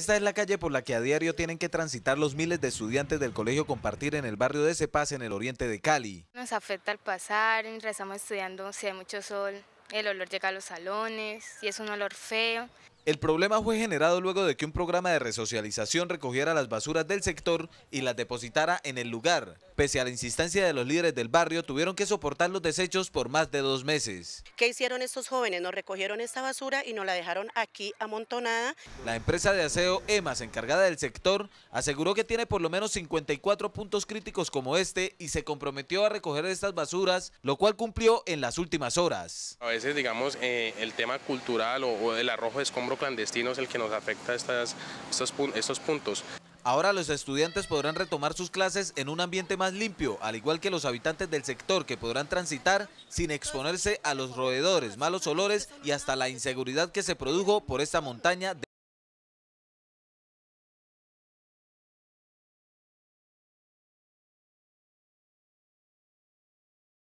Esta es la calle por la que a diario tienen que transitar los miles de estudiantes del colegio Compartir en el barrio de Cepaz en el oriente de Cali. Nos afecta al pasar, estamos estudiando, si hay mucho sol, el olor llega a los salones y es un olor feo. El problema fue generado luego de que un programa de resocialización recogiera las basuras del sector y las depositara en el lugar. Pese a la insistencia de los líderes del barrio, tuvieron que soportar los desechos por más de dos meses. ¿Qué hicieron estos jóvenes? Nos recogieron esta basura y nos la dejaron aquí amontonada. La empresa de aseo EMAS, encargada del sector, aseguró que tiene por lo menos 54 puntos críticos como este y se comprometió a recoger estas basuras, lo cual cumplió en las últimas horas. A veces, digamos, eh, el tema cultural o, o el arrojo de escombro clandestino es el que nos afecta estas, estos, estos puntos. Ahora los estudiantes podrán retomar sus clases en un ambiente más limpio, al igual que los habitantes del sector que podrán transitar sin exponerse a los roedores, malos olores y hasta la inseguridad que se produjo por esta montaña.